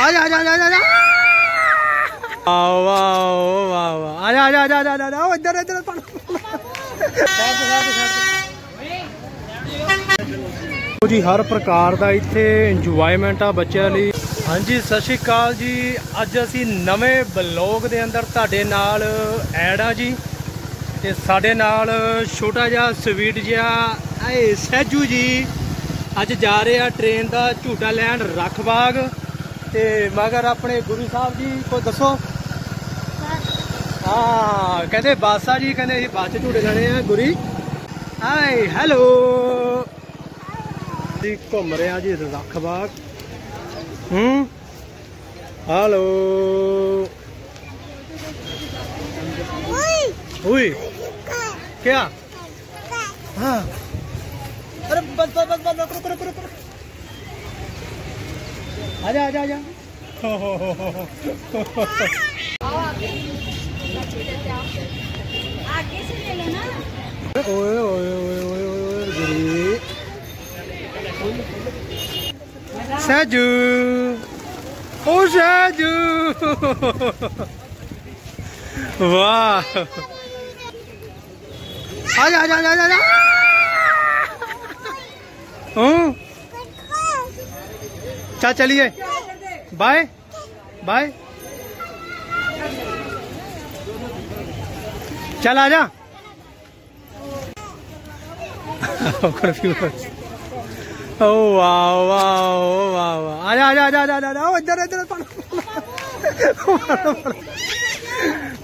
ਆ ਜਾ ਆ ਜਾ ਆ ਜਾ, ਆ ਜਾ ਆਓ ਵਾਓ ਵਾਓ। ਆ ਜਾ ਆ ਜਾ ਆ ਜਾ, ਆ ਜਾ ਇੱਧਰ ਇੱਧਰ ਪੜ ਜੀ ਹਰ ਪ੍ਰਕਾਰ ਦਾ ਇੱਥੇ ਇੰਜੋਇਮੈਂਟ ਆ ਬੱਚਿਆਂ ਲਈ। ਹਾਂਜੀ ਸਤਿ ਸ਼੍ਰੀ ਅਕਾਲ ਜੀ। ਅੱਜ ਅਸੀਂ ਨਵੇਂ ਬਲੌਗ ਦੇ ਅੰਦਰ ਤੁਹਾਡੇ ਨਾਲ ਐਡ ਆ ਜੀ। ਤੇ ਸਾਡੇ ਨਾਲ ਛੋਟਾ ਜਿਹਾ ਸਵੀਟ ਜਿਹਾ ਏ ਸਹਿਜੂ ਜੀ। ਅੱਜ ਜਾ ਰਹੇ ਆ ਟ੍ਰੇਨ ਦਾ ਝੂਟਾ ਲੈਣ ਰਖਬਾਗ ਤੇ ਮਗਰ ਆਪਣੇ ਗੁਰੂ ਸਾਹਿਬ ਜੀ ਕੋ ਦੱਸੋ? ਹਾਂ, ਕਹਿੰਦੇ ਬਾਦਸ਼ਾਹ ਜੀ, ਕਹਿੰਦੇ ਇਹ ਬਾਅਦ ਝੂਟੇ ਲੈਣੇ ਆ, ਗੁਰੀ। ਹਾਏ ਹੈਲੋ। ਜੀ, ਘੁੰਮ ਰਿਹਾ ਜੀ ਰੱਖ ਬਾਗ। ਹੂੰ? ਹੈਲੋ। ਉਈ। ਕੀ ਹਾਂ। ਅਰੇ ਬਸ ਬਸ ਬਸ ਰੁਕ ਰੁਕ ਰੁਕ आजा आजा आजा हो हो हो हो हो आगे से ले लेना ओए ओए ओए ओए ओए गुरी सहजू ओ सहजू वाह आजा आजा आजा आजा हूँ चल चलिए। बाय। बाय। चल आ जा ओ, वाह वाह वाह वाह। आ जा आ जा आ जा ओ, इधर इधर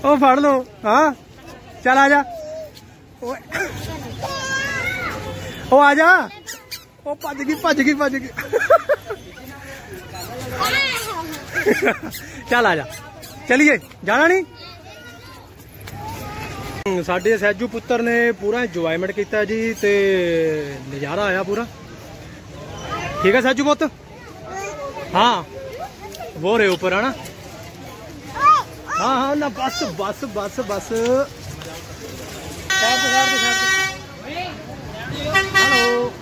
ओ, फाड़ लो हाँ। चल आ जा ओ आ जा ओ भज गई भज गई भज गई ਚੱਲ ਆ ਜਾ। ਚਲੀਏ, ਜਾਣਾ ਨਹੀਂ? ਸਾਡੇ ਸਹਿਜੂ ਪੁੱਤਰ ਨੇ ਪੂਰਾ ਇੰਜੋਇਮੈਂਟ ਕੀਤਾ ਜੀ ਤੇ ਨਜ਼ਾਰਾ ਆਇਆ ਪੂਰਾ। ਠੀਕ ਹੈ ਸਹਿਜੂ ਪੁੱਤ? ਹਾਂ। ਉਹ ਰੇ ਉੱਪਰ ਆਣਾ ਹਾਂ ਹਾਂ, ਨਾ, ਬਸ ਬਸ ਬਸ ਬਸ। ਹੈਲੋ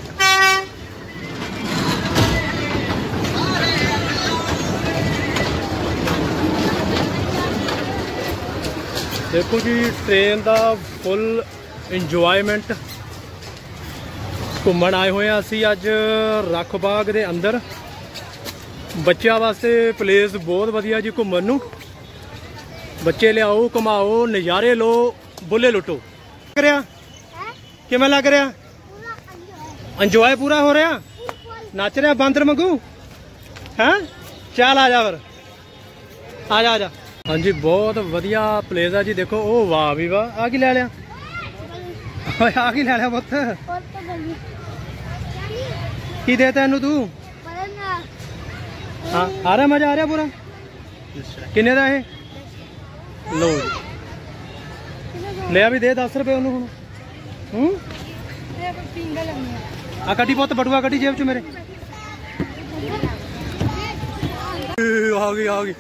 ਦੇਖੋ ਜੀ ਟ੍ਰੇਨ ਦਾ ਫੁੱਲ ਇੰਜੋਇਮੈਂਟ ਘੁੰਮਣ ਆਏ ਹੋਏ ਆ ਅਸੀਂ ਅੱਜ ਰਖਬਾਗ ਦੇ ਅੰਦਰ। ਬੱਚਿਆਂ ਵਾਸਤੇ ਪਲੇਸ ਬਹੁਤ ਵਧੀਆ ਜੀ ਘੁੰਮਣ ਨੂੰ। ਬੱਚੇ ਲਿਆਓ, ਘੁਮਾਓ, ਨਜ਼ਾਰੇ ਲਓ, ਬੁੱਲੇ ਲੁੱਟੋ। ਲੱਗ ਰਿਹਾ? ਕਿਵੇਂ ਲੱਗ ਰਿਹਾ? ਇੰਜੋਏ ਪੂਰਾ ਹੋ ਰਿਹਾ? ਨੱਚ ਰਿਹਾ? ਬਾਂਦਰ ਵਾਂਗੂ? ਹੈ? ਚੱਲ ਆ ਜਾ ਫਿਰ। ਆ ਜਾ ਆ ਜਾ। ਹਾਂਜੀ, ਬਹੁਤ ਵਧੀਆ ਪਲੇਸ ਆ ਜੀ। ਦੇਖੋ, ਉਹ ਵਾਹ ਵੀ ਵਾਹ। ਆ ਕੀ ਲੈ ਲਿਆ? ਓਏ, ਆ ਕੀ ਲੈ ਲਿਆ ਪੁੱਤ? ਕੀ ਦੇ ਤੈਨੂੰ ਤੂੰ? ਹਾਂ, ਆ ਰਿਹਾ ਰਿਹਾ ਪੂਰਾ? ਕਿੰਨੇ ਦਾ ਇਹ? ਲੋ ਲੈ ਆ ਵੀ ਦੇ 10 ਰੁਪਏ ਉਹਨੂੰ ਹੁਣ। ਹੂੰ? ਆ ਕੱਢੀ ਬੁੱਤ ਬਟੂਆ ਕੱਢੀ ਜੇਬ ਚ ਮੇਰੇ। ਆ ਗਈ ਆ ਗਈ।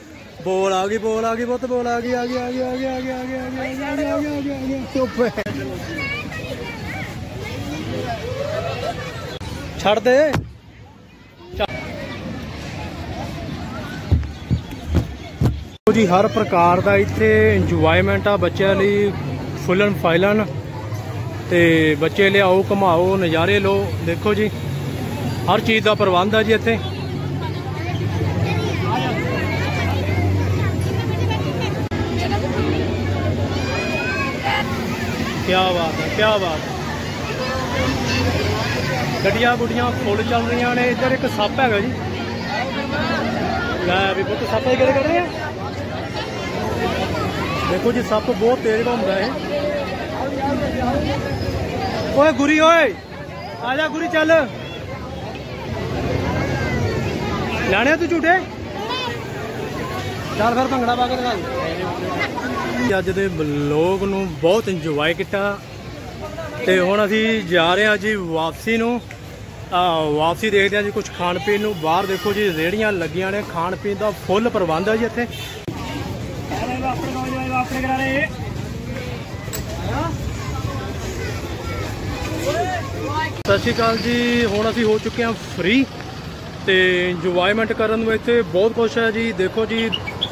ਬੋਲ ਆ ਗਈ ਬੋਲ ਆ ਗਈ ਪੁੱਤ ਬੋਲ ਆ ਗਈ ਆ ਗਈ ਆ ਗਈ ਆ ਗਈ ਆ ਗਈ ਆ ਗਈ ਆ ਗਈ ਆ ਗਈ ਆ ਗਈ ਆ ਗਈ ਚੁੱਪ ਛੱਡ ਦੇ ਦੇਖੋ ਜੀ ਹਰ ਪ੍ਰਕਾਰ ਦਾ ਇੱਥੇ ਇੰਜੋਇਮੈਂਟ ਆ ਬੱਚਿਆਂ ਲਈ ਫੁੱਲਨ ਫਾਈਲਨ ਤੇ ਬੱਚੇ ਲਿਆਓ ਘਮਾਓ ਨਜ਼ਾਰੇ ਲਓ ਦੇਖੋ ਜੀ ਹਰ ਚੀਜ਼ ਦਾ ਪ੍ਰਬੰਧ ਆ ਜੀ ਇੱਥੇ ਕੀ ਬਾਤ ਹੈ ਕੀ ਬਾਤ ਹੈ। ਗੱਡੀਆਂ ਗੁੱਡੀਆਂ ਫੁੱਲ ਚੱਲ ਰਹੀਆਂ ਨੇ, ਇੱਧਰ ਇੱਕ ਸੱਪ ਹੈਗਾ ਜੀ। ਲੈ ਵੀ ਪੁੱਤ, ਸੱਪ ਦੀ ਗੱਲ ਕਰ ਰਹੇ ਆ? ਦੇਖੋ ਜੀ, ਸੱਪ ਬਹੁਤ ਤੇਜ਼ ਘੁੰਮਦਾ ਹੈ ਓਏ ਗੁਰੀ, ਓਏ! ਆ ਜਾ ਗੁਰੀ, ਚੱਲ। ਲੈਣੇ ਤੂੰ ਝੂਟੇ? ਚੱਲ ਫਿਰ ਭੰਗੜਾ ਪਾ ਕੇ ਦਿਖਾ ਦੇ। ਅੱਜ ਦੇ ਬਲੌਗ ਨੂੰ ਬਹੁਤ ਇੰਜੋਏ ਕੀਤਾ ਤੇ ਹੁਣ ਅਸੀਂ ਜਾ ਰਹੇ ਹਾਂ ਜੀ ਵਾਪਸੀ ਨੂੰ। ਆ ਵਾਪਸੀ ਦੇਖਦੇ ਹਾਂ ਜੀ ਕੁਝ ਖਾਣ ਪੀਣ ਨੂੰ। ਬਾਹਰ ਦੇਖੋ ਜੀ ਰੇੜੀਆਂ ਲੱਗੀਆਂ ਨੇ ਖਾਣ ਪੀਣ ਦਾ ਫੁੱਲ ਪ੍ਰਬੰਧ ਹੈ ਜੀ ਇੱਥੇ। ਸਤਿ ਸ਼੍ਰੀ ਅਕਾਲ ਜੀ ਹੁਣ ਅਸੀਂ ਹੋ ਚੁੱਕੇ ਹਾਂ ਫ੍ਰੀ ਤੇ ਇੰਜੋਇਮੈਂਟ ਕਰਨ ਨੂੰ ਇੱਥੇ ਬਹੁਤ ਕੁਛ ਹੈ ਜੀ। ਦੇਖੋ ਜੀ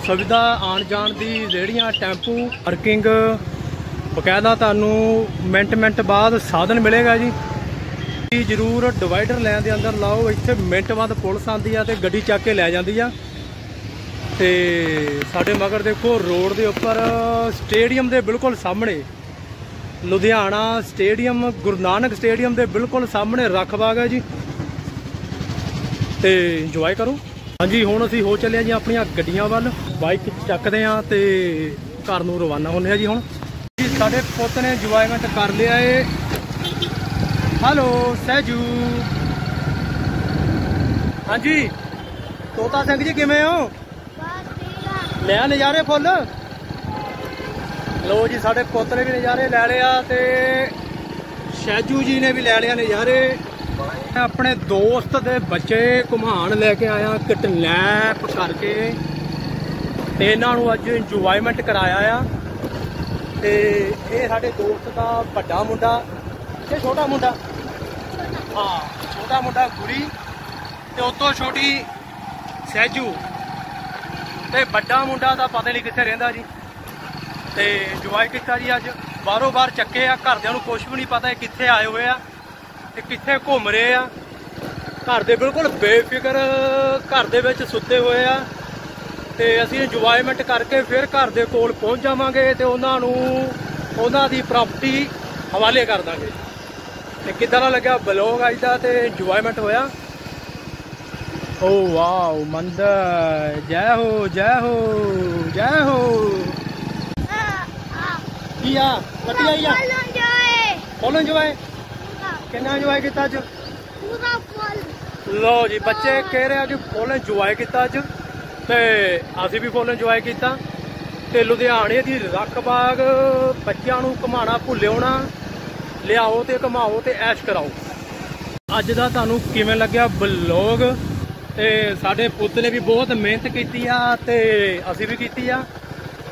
ਸੁਵਿਧਾ ਆਣ ਜਾਣ ਦੀ ਜਿਹੜੀਆਂ ਟੈਂਪੂ ਪਾਰਕਿੰਗ ਬਕਾਇਦਾ ਤੁਹਾਨੂੰ ਮਿੰਟ ਮਿੰਟ ਬਾਅਦ ਸਾਧਨ ਮਿਲੇਗਾ ਜੀ। ਜੀ ਜ਼ਰੂਰ ਡਿਵਾਈਡਰ ਲੈਣ ਦੇ ਅੰਦਰ ਲਾਓ, ਇੱਥੇ ਮਿੰਟ ਬਾਅਦ ਪੁਲਿਸ ਆਉਂਦੀ ਆ ਤੇ ਗੱਡੀ ਚੱਕ ਕੇ ਲੈ ਜਾਂਦੀ ਆ। ਤੇ ਸਾਡੇ ਮਗਰ ਦੇਖੋ ਰੋਡ ਦੇ ਉੱਪਰ ਸਟੇਡੀਅਮ ਦੇ ਬਿਲਕੁਲ ਸਾਹਮਣੇ, ਲੁਧਿਆਣਾ ਸਟੇਡੀਅਮ, ਗੁਰੂ ਨਾਨਕ ਸਟੇਡੀਅਮ ਦੇ ਬਿਲਕੁਲ ਸਾਹਮਣੇ ਰੱਖਬਾਗ ਹੈ ਜੀ। ਤੇ ਇੰਜੋਏ ਕਰੋ। ਹਾਂਜੀ, ਹੁਣ ਅਸੀਂ ਹੋ ਚੱਲੇ ਆ ਜੀ ਆਪਣੀਆਂ ਗੱਡੀਆਂ ਵੱਲ। ਬਾਈਕ ਚੱਕਦੇ ਆ ਤੇ ਘਰ ਨੂੰ ਰਵਾਨਾ ਹੁੰਦੇ ਆ ਜੀ ਹੁਣ। ਜੀ, ਸਾਡੇ ਪੁੱਤ ਨੇ ਇੰਜੋਇਮੈਂਟ ਕਰ ਲਿਆ ਏ। ਹੈਲੋ ਸਹਿਜੂ। ਹਾਂਜੀ। ਤੋਤਾ ਸਿੰਘ ਜੀ, ਕਿਵੇਂ ਹੋ? ਬਸ ਲਿਆ ਨਜ਼ਾਰੇ ਫੁੱਲ। ਲੋ ਜੀ, ਸਾਡੇ ਪੁੱਤ ਨੇ ਵੀ ਨਜ਼ਾਰੇ ਲੈ ਲਿਆ ਤੇ ਸ਼ਹਿਜੂ ਜੀ ਨੇ ਵੀ ਲੈ ਲਿਆ ਨਜ਼ਾਰੇ। ਆਪਣੇ ਦੋਸਤ ਦੇ ਬੱਚੇ ਘੁਮਾਣ ਲੈ ਕੇ ਆਇਆ, ਕਿਡਨੈਪ ਕਰਕੇ। ਤੇ ਇਹਨਾਂ ਨੂੰ ਅੱਜ ਇੰਜੋਇਮੈਂਟ ਕਰਾਇਆ ਆ। ਤੇ ਇਹ ਸਾਡੇ ਦੋਸਤ ਦਾ ਵੱਡਾ ਮੁੰਡਾ ਤੇ ਛੋਟਾ ਮੁੰਡਾ। ਹਾਂ, ਛੋਟਾ ਮੁੰਡਾ ਗੁਰੀ ਤੇ ਉਤੋਂ ਛੋਟੀ ਸਹਿਜੂ। ਤੇ ਵੱਡਾ ਮੁੰਡਾ ਤਾਂ ਪਤਾ ਨਹੀਂ ਕਿੱਥੇ ਰਹਿੰਦਾ ਜੀ। ਤੇ ਇੰਜੋਏ ਕੀਤਾ ਜੀ ਅੱਜ। ਬਾਹਰੋਂ ਬਾਹਰ ਚੱਕੇ ਆ, ਘਰਦਿਆਂ ਨੂੰ ਕੁਝ ਵੀ ਨਹੀਂ ਪਤਾ ਇਹ ਕਿੱਥੇ ਆਏ ਹੋਏ ਆ ਤੇ ਕਿੱਥੇ ਘੁੰਮ ਰਹੇ ਆ। ਘਰ ਦੇ ਬਿਲਕੁਲ ਬੇਫਿਕਰ, ਘਰ ਦੇ ਵਿੱਚ ਸੁੱਤੇ ਹੋਏ ਆ। ਤੇ ਅਸੀਂ ਇੰਜੋਇਮੈਂਟ ਕਰਕੇ ਫਿਰ ਘਰ ਦੇ ਕੋਲ ਪਹੁੰਚ ਜਾਵਾਂਗੇ ਤੇ ਉਹਨਾਂ ਨੂੰ ਉਹਨਾਂ ਦੀ ਪ੍ਰਾਪਰਟੀ ਹਵਾਲੇ ਕਰ ਦਾਂਗੇ। ਤੇ ਕਿੱਦਾਂ ਦਾ ਲੱਗਿਆ? ਬਲੌਗ ਅੱਜ ਦਾ ਤੇ ਇੰਜੋਇਮੈਂਟ ਹੋਇਆ? ਓ ਵਾਓ ਮੰਦਰ। ਜੈ ਹੋ ਜੈ ਹੋ ਜੈ ਹੋ। ਆ ਆ ਕੀ ਆ? ਕੱਟੀ ਆਈ ਆ। ਫੁੱਲ ਜਾਏ ਫੁੱਲ ਇੰਜੋਏ ਕਿੰਨਾ ਇੰਜੋਏ ਕੀਤਾ ਅੱਜ? ਪੂਰਾ ਫੁੱਲ ਲੋ ਜੀ ਬੱਚੇ ਕਹਿ ਰਹੇ ਆ ਕਿ ਫੁੱਲ ਇੰਜੋਏ ਕੀਤਾ ਅੱਜ। ਤੇ ਅਸੀਂ ਵੀ ਫੁੱਲ ਇੰਜੋਏ ਕੀਤਾ। ਤੇ ਲੁਧਿਆਣੇ ਦੀ ਰੱਖ ਬਾਗ ਬੱਚਿਆਂ ਨੂੰ ਘੁਮਾਣਾ ਭੁੱਲਿਓ ਨਾ ਲਿਆਓ ਤੇ ਘੁਮਾਓ ਤੇ ਐਸ਼ ਕਰਾਓ। ਅੱਜ ਦਾ ਤੁਹਾਨੂੰ ਕਿਵੇਂ ਲੱਗਿਆ ਬਲੌਗ ਤੇ ਸਾਡੇ ਪੁੱਤ ਨੇ ਵੀ ਬਹੁਤ ਮਿਹਨਤ ਕੀਤੀ ਆ ਤੇ ਅਸੀਂ ਵੀ ਕੀਤੀ ਆ।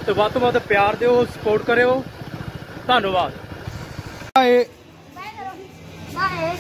ਤੇ ਵੱਧ ਤੋਂ ਵੱਧ ਪਿਆਰ ਦਿਓ ਸਪੋਰਟ ਕਰਿਓ। ਧੰਨਵਾਦ। ਬਾਏ। ਬਾਏ।